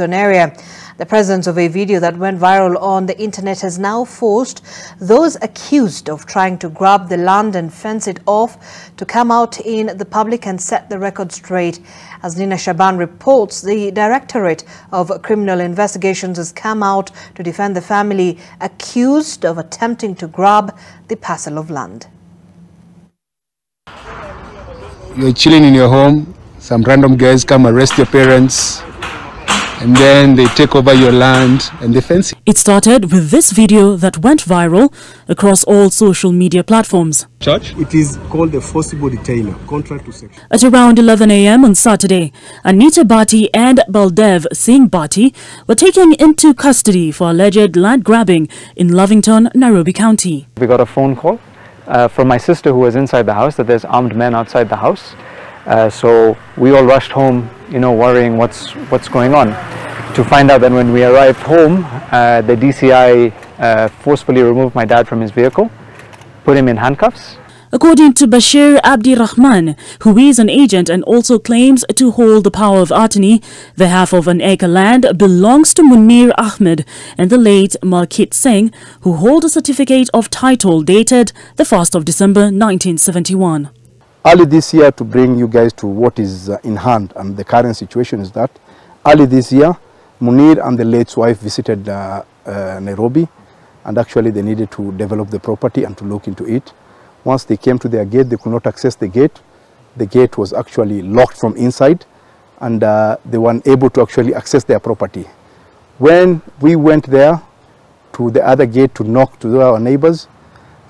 area. The presence of a video that went viral on the internet has now forced those accused of trying to grab the land and fence it off to come out in the public and set the record straight. As Nina Shaban reports, the Directorate of Criminal Investigations has come out to defend the family accused of attempting to grab the parcel of land. You're chilling in your home, some random guys come arrest your parents, and then they take over your land and they fence it. It started with this video that went viral across all social media platforms. Church? It is called a forcible detainer, contrary to section. At around 11 a.m. on Saturday, Anita Bhatti and Baldev Singh Bhatti were taken into custody for alleged land grabbing in Lavington, Nairobi County. We got a phone call uh, from my sister who was inside the house that there's armed men outside the house. Uh, so we all rushed home, you know, worrying what's what's going on. To find out that when we arrived home, uh, the DCI uh, forcefully removed my dad from his vehicle, put him in handcuffs, According to Bashir Abdi Rahman, who is an agent and also claims to hold the power of attorney, the half of an acre land belongs to Munir Ahmed and the late Malkit Singh, who hold a certificate of title dated the 1st of December 1971. Early this year to bring you guys to what is uh, in hand and the current situation is that early this year Munir and the late's wife visited uh, uh, Nairobi and actually they needed to develop the property and to look into it. Once they came to their gate they could not access the gate. The gate was actually locked from inside and uh, they were unable to actually access their property. When we went there to the other gate to knock to our neighbors,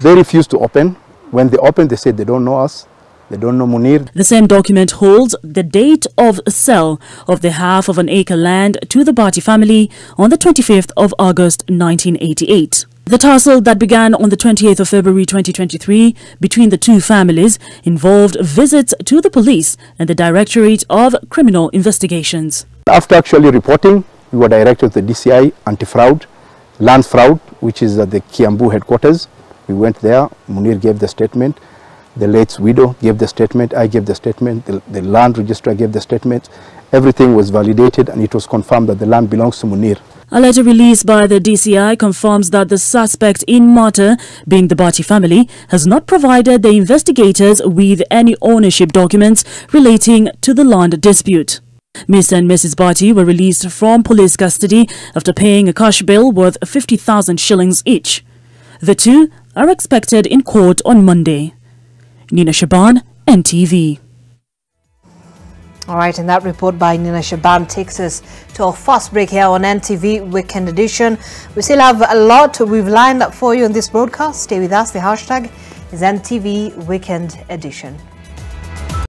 they refused to open. When they opened they said they don't know us they don't know Munir. The same document holds the date of sale of the half of an acre land to the Bhatti family on the 25th of August 1988. The tussle that began on the 28th of February 2023 between the two families involved visits to the police and the Directorate of Criminal Investigations. After actually reporting, we were directed to the DCI anti-fraud, land fraud, which is at the Kiambu headquarters. We went there, Munir gave the statement, the late's widow gave the statement, I gave the statement, the, the land registrar gave the statement. Everything was validated and it was confirmed that the land belongs to Munir. A letter released by the DCI confirms that the suspect in matter, being the Bhatti family, has not provided the investigators with any ownership documents relating to the land dispute. Ms. and Mrs. Bhatti were released from police custody after paying a cash bill worth 50,000 shillings each. The two are expected in court on Monday. Nina Shaban, NTV. All right, and that report by Nina Shaban takes us to our first break here on NTV Weekend Edition. We still have a lot we've lined up for you on this broadcast. Stay with us. The hashtag is NTV Weekend Edition.